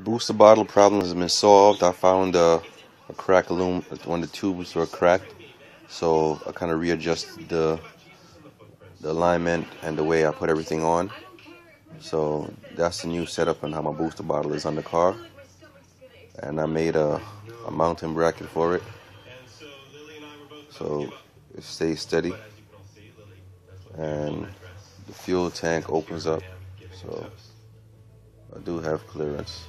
booster bottle problem has been solved. I found a, a crack loom when the tubes were cracked, so I kind of readjusted the the alignment and the way I put everything on. So that's the new setup and how my booster bottle is on the car. And I made a, a mounting bracket for it, so it stays steady. And the fuel tank opens up, so. I do have clearance.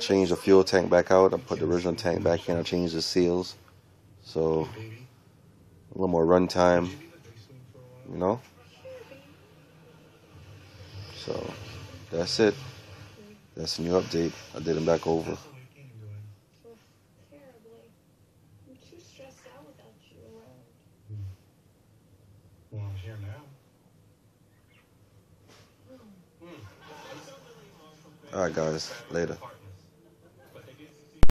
changed the fuel tank back out. I put the original tank back in. I changed the seals. So a little more run time, you know? So that's it. That's a new update. I did them back over. Well, I'm here now. All right, guys. Later.